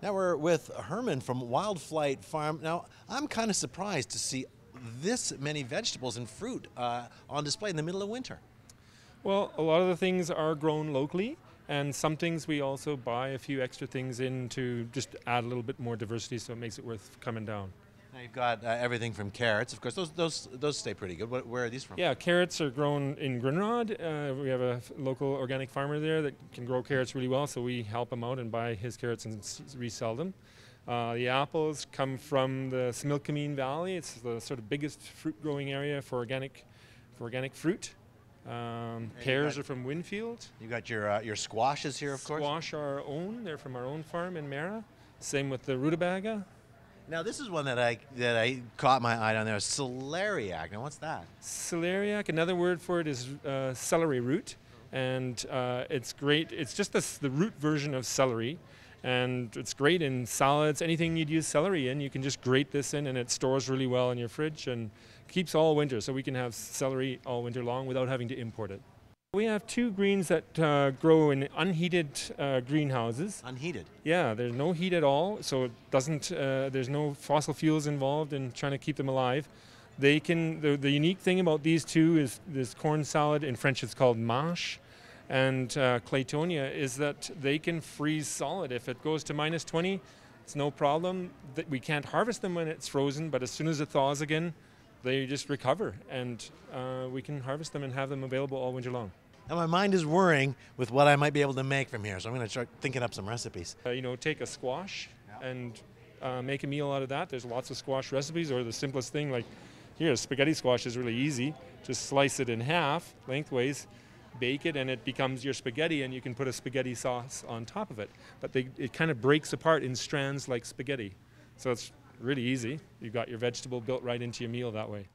Now we're with Herman from Wild Flight Farm. Now I'm kind of surprised to see this many vegetables and fruit uh, on display in the middle of winter. Well, a lot of the things are grown locally, and some things we also buy a few extra things in to just add a little bit more diversity, so it makes it worth coming down. Now you've got uh, everything from carrots, of course. Those those those stay pretty good. What, where are these from? Yeah, carrots are grown in Grindrod. Uh, we have a local organic farmer there that can grow carrots really well, so we help him out and buy his carrots and s- resell them. Uh, the apples come from the Similkameen Valley. It's the sort of biggest fruit growing area for organic, for organic fruit. Um, pears got- are from Winfield. You got your uh, your squashes here, of course. Squash are our own. They're from our own farm in Mara. Same with the rutabaga. Now this is one that I that I caught my eye on there. Celeriac. Now what's that? Celeriac, another word for it is uh, celery root, and uh, it's great. It's just the, the root version of celery, and it's great in salads. Anything you'd use celery in, you can just grate this in, and it stores really well in your fridge and keeps all winter. So we can have celery all winter long without having to import it. We have two greens that uh, grow in unheated uh, greenhouses. Unheated. Yeah, there's no heat at all, so it doesn't. Uh, there's no fossil fuels involved in trying to keep them alive. They can. The, the unique thing about these two is this corn salad in French it's called mâche, and uh, claytonia is that they can freeze solid. If it goes to minus 20, it's no problem. That we can't harvest them when it's frozen, but as soon as it thaws again, they just recover, and uh, we can harvest them and have them available all winter long. Now my mind is worrying with what I might be able to make from here, so I'm going to start thinking up some recipes. Uh, you know, take a squash and uh, make a meal out of that. There's lots of squash recipes, or the simplest thing like here, spaghetti squash is really easy. Just slice it in half lengthways, bake it, and it becomes your spaghetti, and you can put a spaghetti sauce on top of it. But they, it kind of breaks apart in strands like spaghetti. So it's really easy. You've got your vegetable built right into your meal that way.